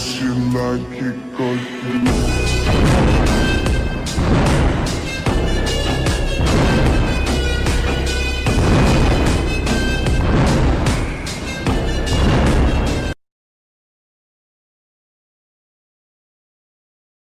she like it cause you